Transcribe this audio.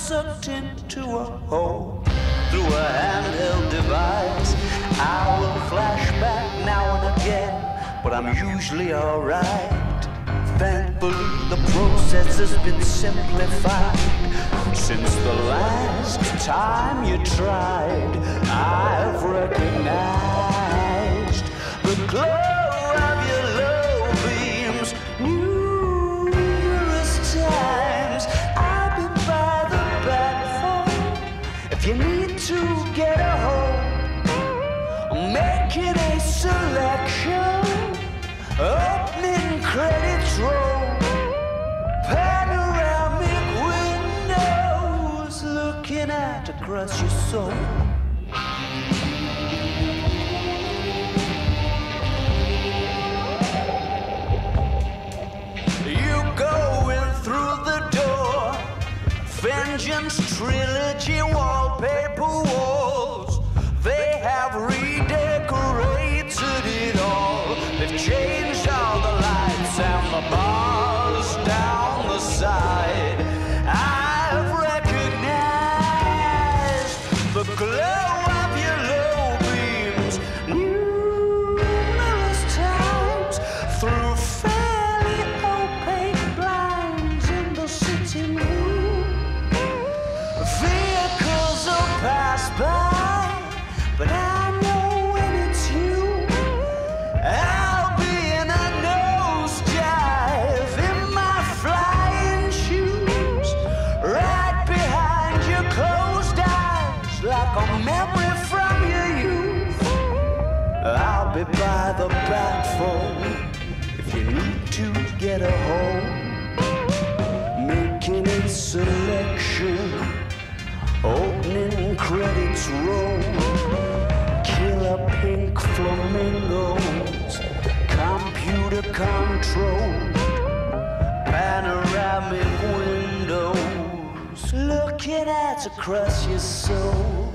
sucked into a hole through a handheld device. I will flash back now and again, but I'm usually alright. Thankfully, the process has been simplified. Since the last time you tried, I've recognized the glow If you need to get a hold, making a selection, opening credits roll, panoramic windows looking out across your soul. Vengeance trilogy wallpaper walls. Be by the platform if you need to get a home, making a selection, opening credits roll, killer pink flamingos, computer control, panoramic windows, looking at across your soul.